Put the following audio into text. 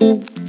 Mm-hmm.